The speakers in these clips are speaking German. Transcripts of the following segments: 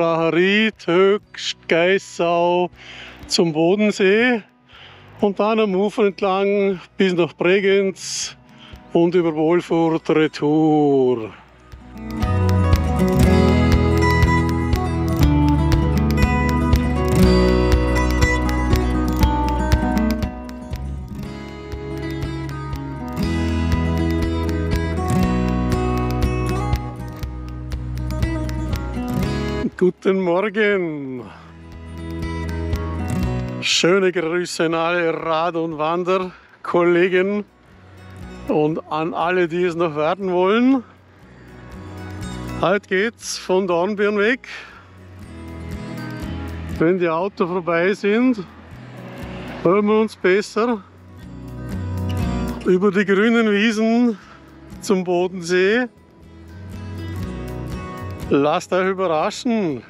Ried, Höchst, Geissau zum Bodensee und dann am Ufer entlang bis nach Bregenz und über Wolfurt Retour. Guten Morgen! Schöne Grüße an alle Rad- und Wanderkollegen und an alle, die es noch werden wollen. Heute geht's von Dornbirn weg. Wenn die Autos vorbei sind, hören wir uns besser über die grünen Wiesen zum Bodensee. Lasst euch überraschen.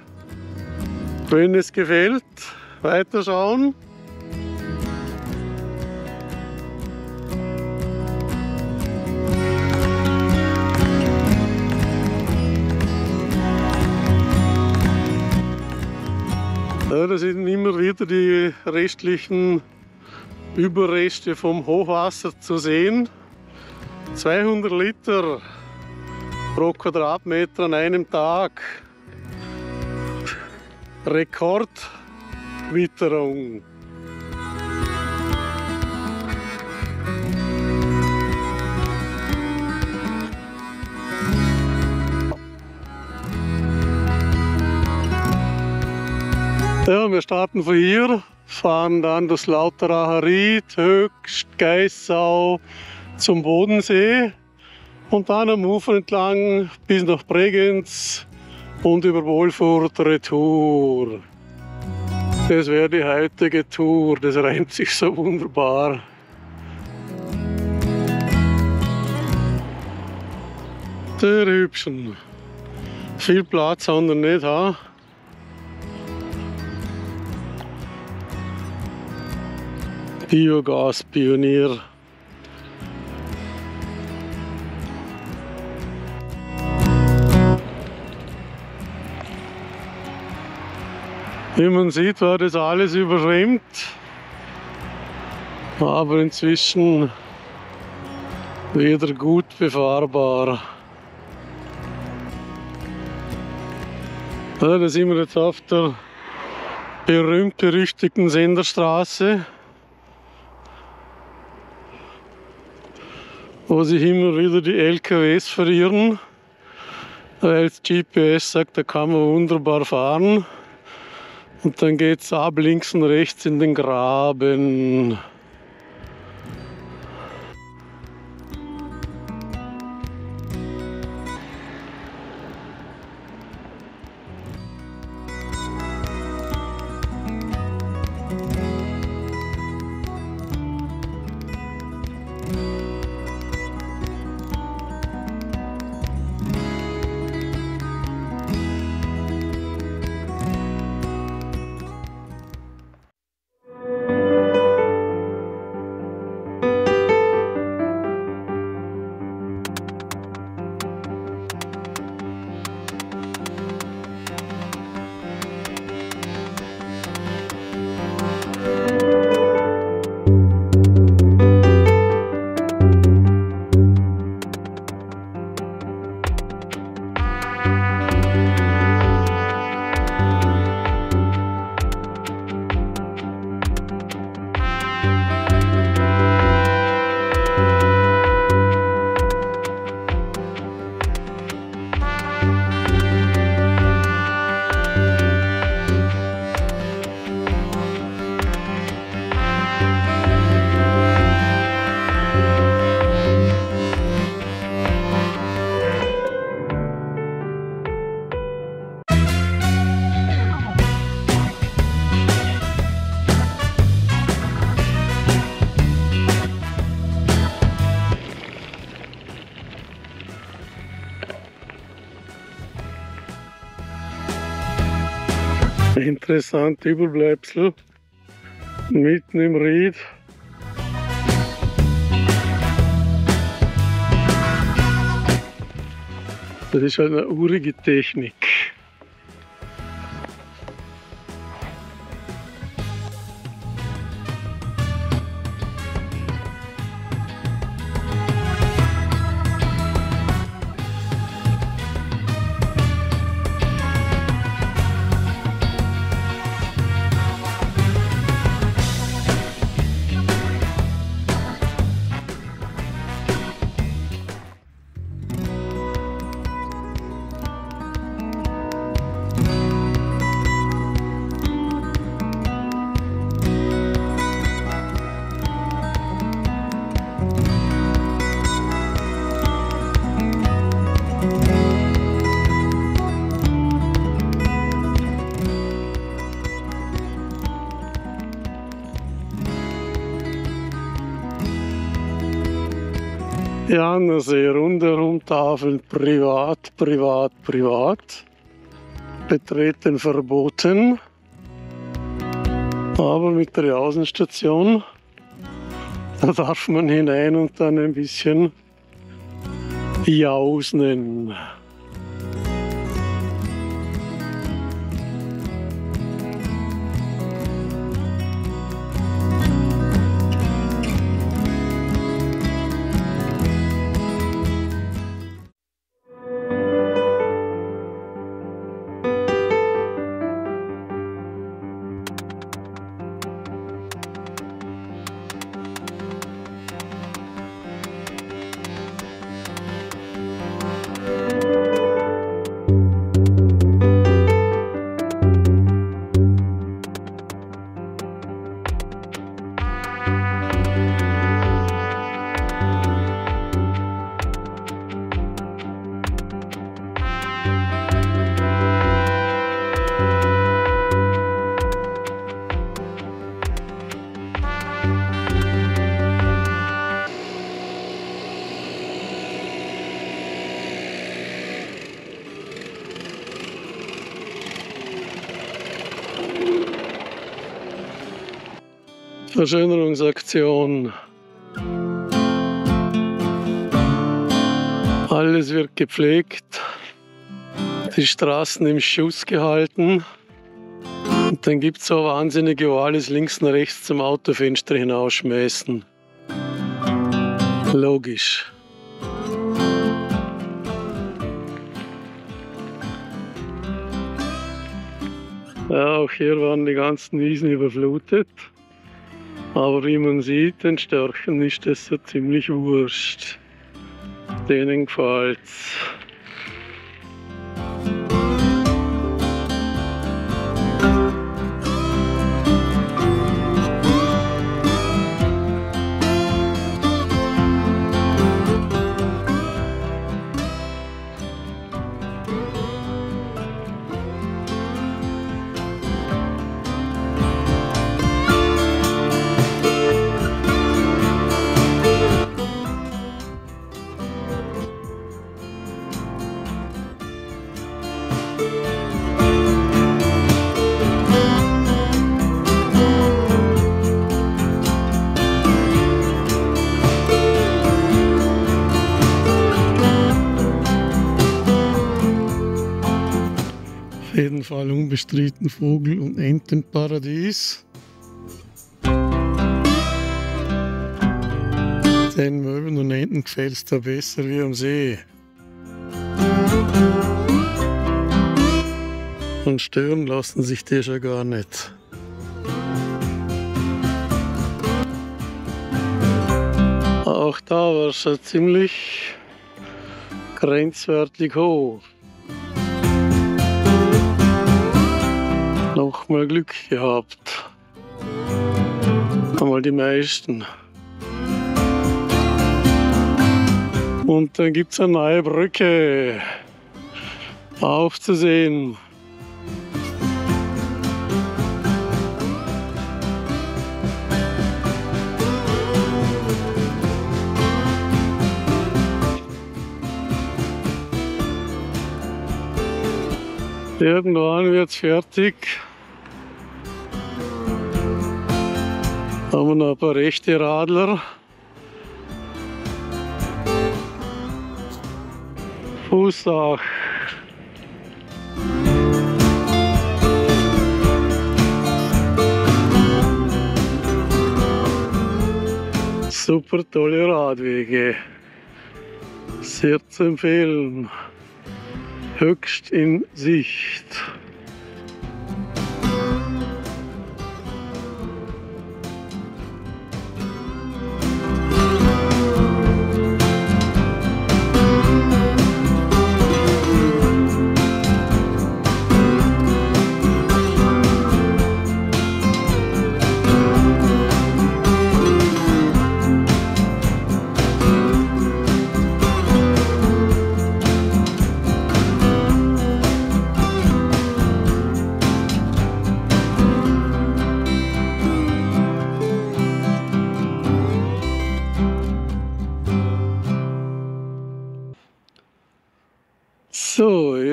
Wenn es gefällt, weiterschauen. Ja, da sind immer wieder die restlichen Überreste vom Hochwasser zu sehen. 200 Liter pro Quadratmeter an einem Tag. Rekordwitterung. Ja, wir starten von hier, fahren dann das Lauteracher Ried, Höchst, Geissau zum Bodensee und dann am Ufer entlang bis nach Bregenz und über Wolfurt Retour. Das wäre die heutige Tour, das reimt sich so wunderbar. Der Hübschen. Viel Platz haben wir nicht, ha? Biogaspionier. Wie man sieht, war das alles überschwemmt. Aber inzwischen wieder gut befahrbar. Ja, da sind wir jetzt auf der berühmt-berüchtigten Senderstraße, wo sich immer wieder die LKWs verirren, weil das GPS sagt, da kann man wunderbar fahren. Und dann geht es ab links und rechts in den Graben. Interessant Überbleibsel mitten im Ried. Das ist halt eine urige Technik. Janersee rundherum Tafeln privat, privat, privat. Betreten verboten. Aber mit der Außenstation, da darf man hinein und dann ein bisschen jausen. Verschönerungsaktion. Alles wird gepflegt, die Straßen im Schuss gehalten. Und dann gibt es so wahnsinnige, wo alles links und rechts zum Autofenster hinausschmeißen. Logisch. Ja, auch hier waren die ganzen Wiesen überflutet. Aber wie man sieht, den Störchen ist das so ziemlich wurscht. Denen gefällt's. Jeden Fall unbestritten Vogel- und Entenparadies. Den Möwen und Enten gefällt es da besser wie am See. Und stören lassen sich die schon gar nicht. Auch da war es schon ziemlich grenzwertig hoch. Nochmal Glück gehabt. Einmal die meisten. Und dann gibt es eine neue Brücke aufzusehen. Irgendwann wird es fertig. Haben wir noch ein paar rechte Radler. Fußach. Super tolle Radwege. Sehr zu empfehlen höchst in Sicht.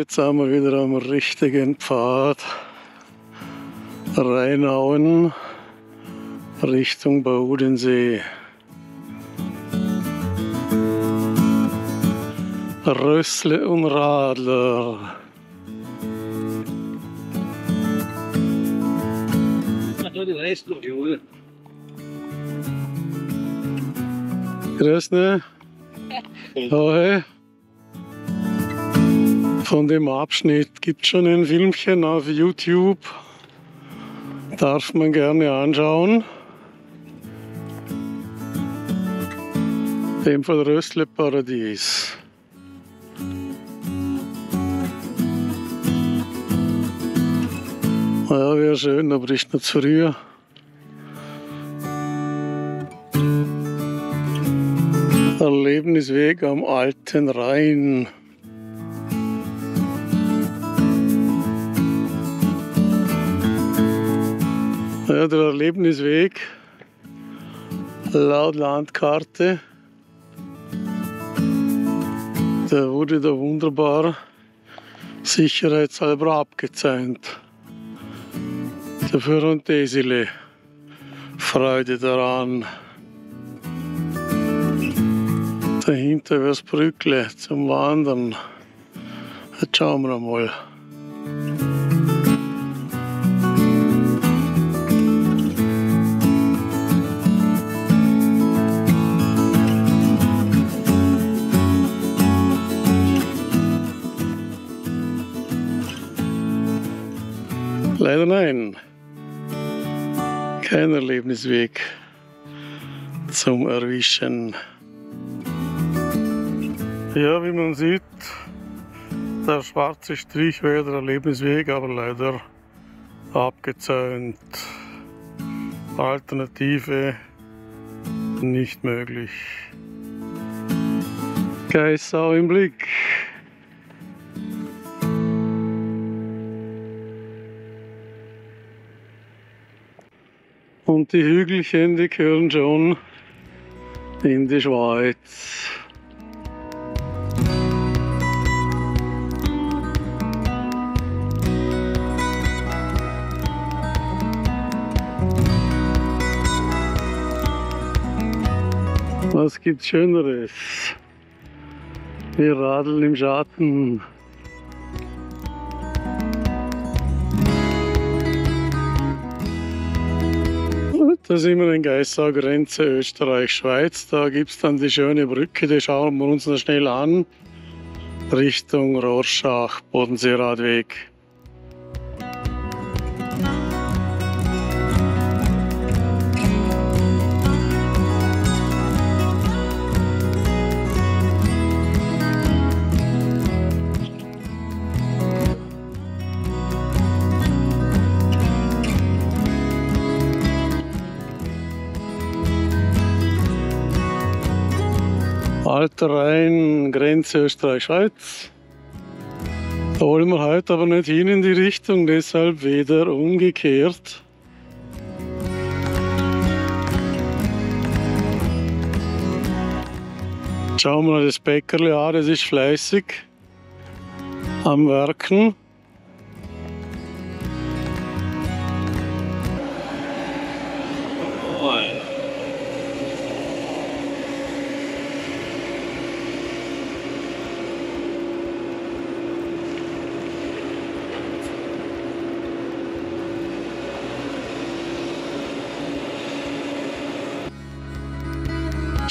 Jetzt sind wir wieder am richtigen Pfad. Rheinhauen Richtung Bodensee. Rössle und Radler. Grüß ne? Hi. Von dem Abschnitt gibt schon ein Filmchen auf YouTube. Darf man gerne anschauen. Dem von Röstle Paradies. Ja, wäre schön, aber ist noch zu früh. Erlebnisweg am Alten Rhein. Ja, der Erlebnisweg laut Landkarte, der wurde da wunderbar sicherheitshalber abgezäunt. Und Desile Freude daran. Dahinter übers Brückle zum Wandern. Jetzt schauen wir mal. Nein. Kein Erlebnisweg zum Erwischen. Ja, wie man sieht, der schwarze Strich wäre der Erlebnisweg, aber leider abgezäunt. Alternative nicht möglich. Geissau im Blick. Und die Hügelchen, die gehören schon in die Schweiz. Was gibt's Schöneres? Wir radeln im Schatten. Da sind wir in Geissau, Grenze Österreich-Schweiz. Da gibt es dann die schöne Brücke, die schauen wir uns noch schnell an. Richtung Rorschach, Bodenseeradweg. Alter Rhein, Grenze Österreich-Schweiz. Da wollen wir heute aber nicht hin in die Richtung, deshalb wieder umgekehrt. Schauen wir mal das Bäckerle an, das ist fleißig am Werken.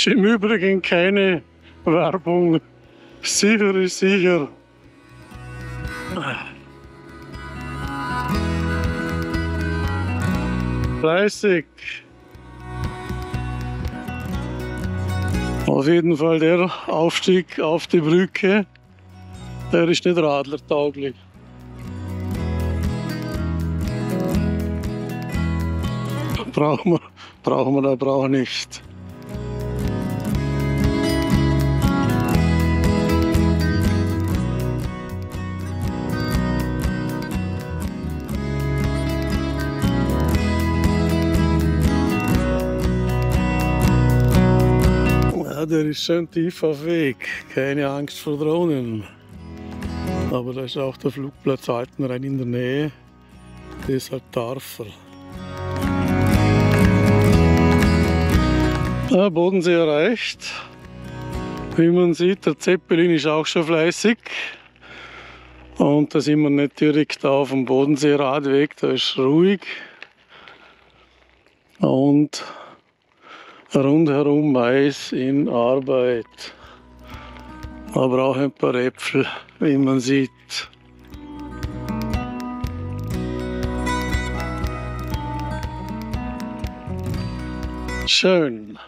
Im Übrigen keine Werbung. Sicher ist sicher. Fleißig. Auf jeden Fall der Aufstieg auf die Brücke, der ist nicht radlertauglich. Brauchen wir, brauchen wir da brauchen nicht. Ja, der ist schön tief auf Weg. Keine Angst vor Drohnen. Aber da ist auch der Flugplatz Altenrhein in der Nähe. Deshalb darf er. Der Bodensee erreicht. Wie man sieht, der Zeppelin ist auch schon fleißig. Und da sind wir nicht direkt auf dem Bodensee-Radweg, da ist ruhig. Und rundherum Mais in Arbeit. Aber auch ein paar Äpfel, wie man sieht. Schön.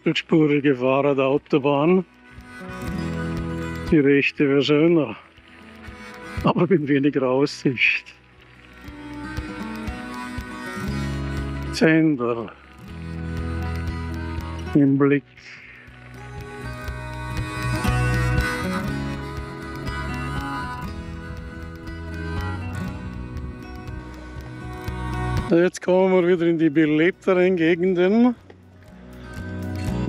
Doppelspurige Fahrradautobahn. Die rechte wäre schöner, aber mit weniger Aussicht. Zender im Blick. Jetzt kommen wir wieder in die belebteren Gegenden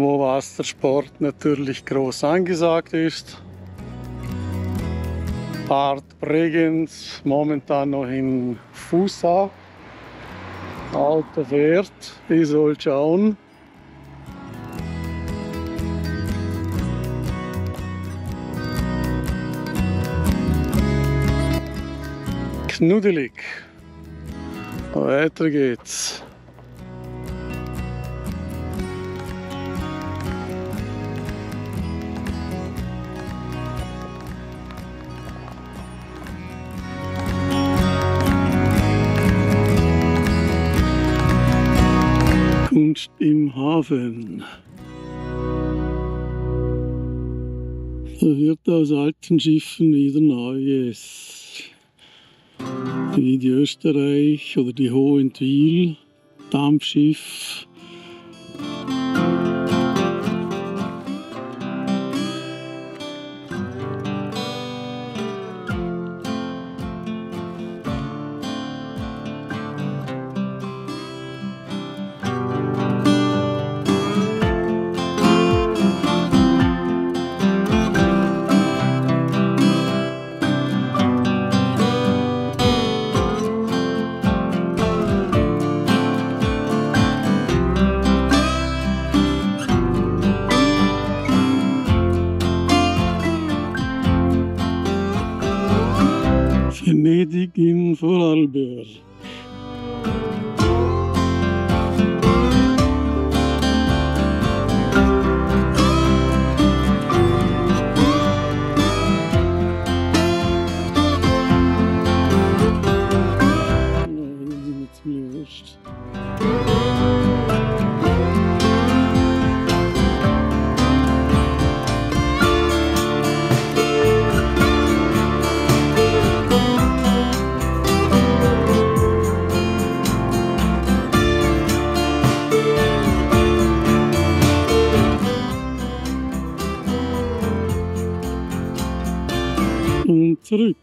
wo Wassersport natürlich groß angesagt ist. Bad Bregenz momentan noch in Fusa. Auto fährt, ich soll schauen. Knuddelig. Weiter geht's. Hafen. Da wird aus alten Schiffen wieder Neues. Wie die Österreich oder die Hohentwiel, Dampfschiff. Zurück.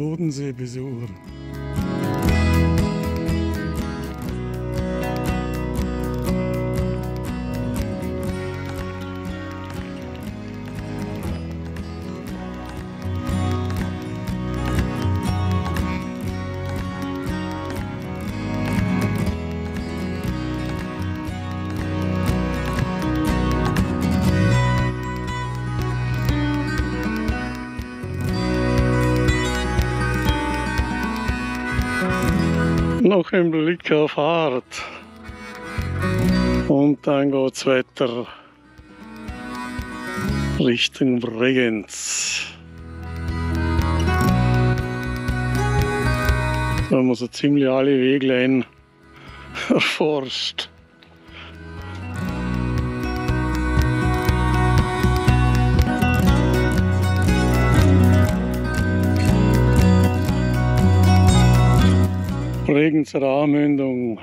Bodenseebesucher. Noch ein Blick auf Hart. Und dann geht es weiter Richtung Bregenz. Da haben wir so ziemlich alle Weglein erforscht. Bregenzer Armmündung.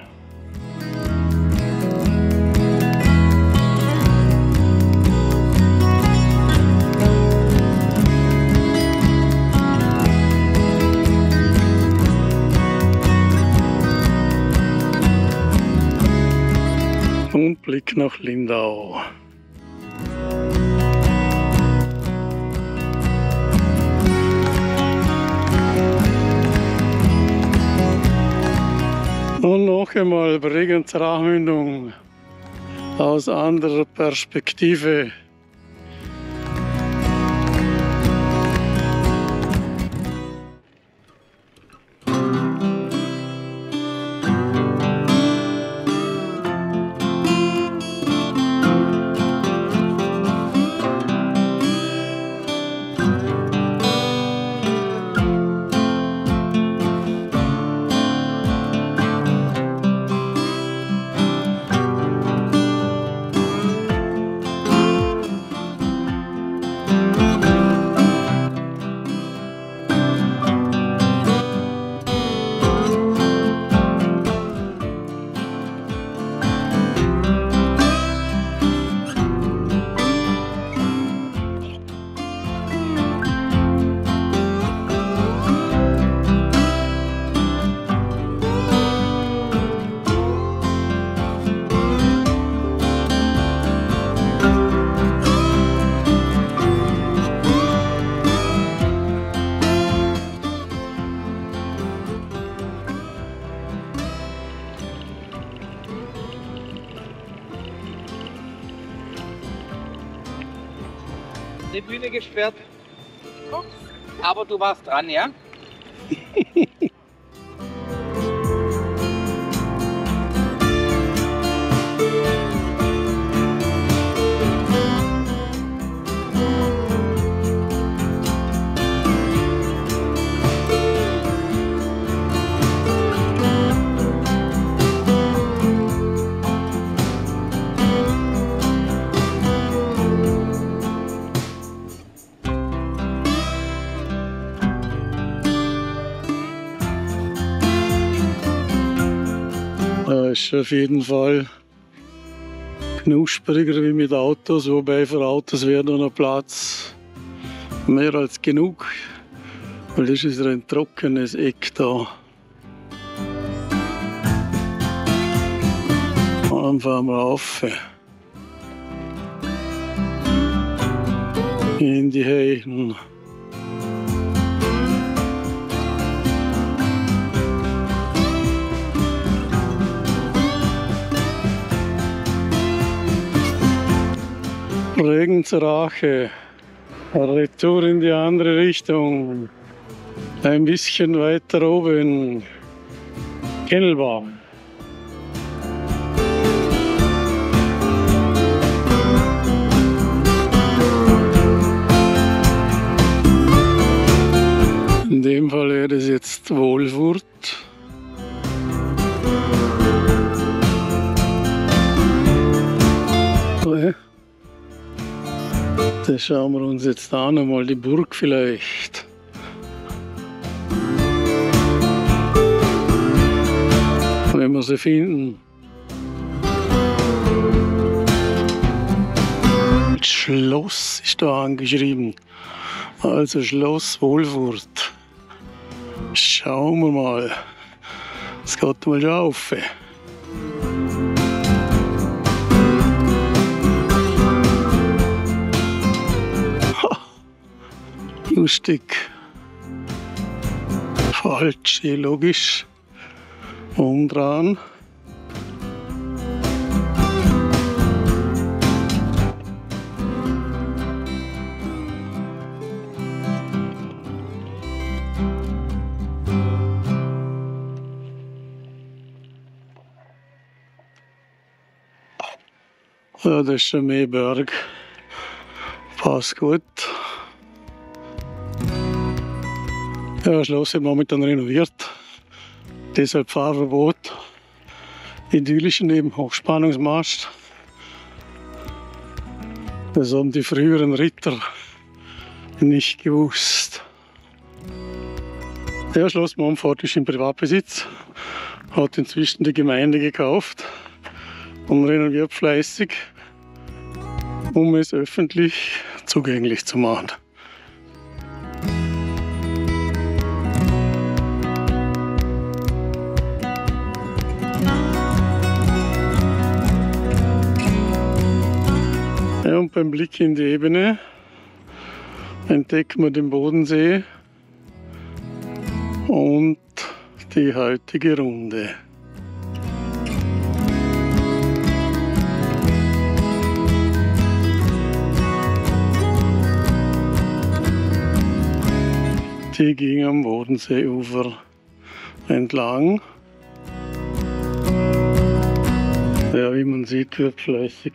Und Blick nach Lindau. Und noch einmal Bregenz Rachmündung aus anderer Perspektive. Warst dran, ja? Ist auf jeden Fall knuspriger wie mit Autos, wobei für Autos wäre noch Platz mehr als genug, weil das ist ein trockenes Eck da. dann fahren wir auf in die Heiden. Regensrache. Retour in die andere Richtung. Ein bisschen weiter oben. Kennelbach. Schauen wir uns jetzt an, einmal die Burg vielleicht. Wenn wir sie finden. Schloss ist da angeschrieben. Also Schloss Wohlfurt. Schauen wir mal. Es geht mal schon auf. Lustig. Falsch, eh, logisch. Umdrehen. Ja, das ist ein Meerberg. Passt gut. Ja, das Schloss ist momentan renoviert. Deshalb Fahrverbot. Idyllisch neben Hochspannungsmast. Das haben die früheren Ritter nicht gewusst. Der Schloss Momfort ist im Privatbesitz. Hat inzwischen die Gemeinde gekauft und renoviert fleißig um es öffentlich zugänglich zu machen. Ja, und beim Blick in die Ebene entdecken wir den Bodensee und die heutige Runde. die ging am Bodenseeufer entlang. Ja, wie man sieht, wird fleißig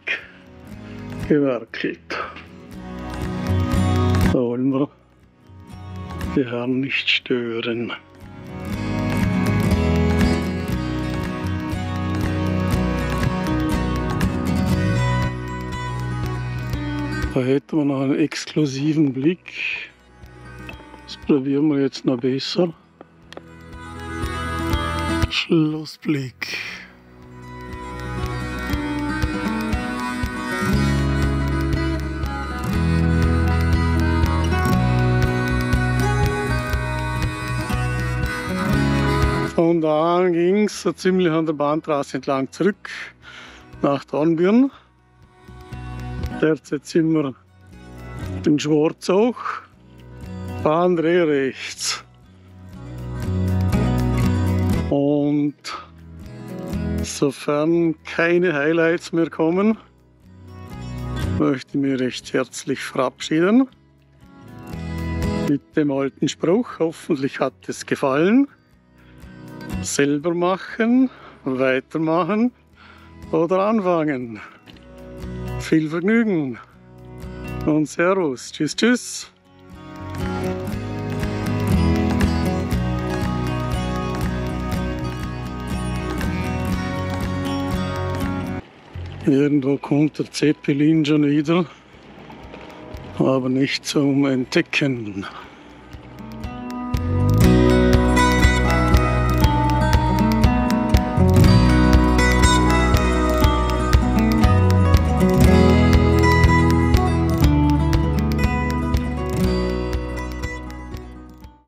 gewerkelt. Da wollen wir die Herren nicht stören. Da hätten wir noch einen exklusiven Blick das probieren wir jetzt noch besser. Schlussblick. Von da an ging es so ziemlich an der Bahntrasse entlang zurück nach Dornbirn. Derzeit sind wir in Schwarzach. Fahrendreh rechts. Und sofern keine Highlights mehr kommen, möchte ich mich recht herzlich verabschieden. Mit dem alten Spruch, hoffentlich hat es gefallen. Selber machen, weitermachen oder anfangen. Viel Vergnügen und Servus. Tschüss, tschüss. Irgendwo kommt der Zeppelin schon wieder, aber nicht zum Entdecken.